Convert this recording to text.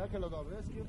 Angelo Dog Rescue.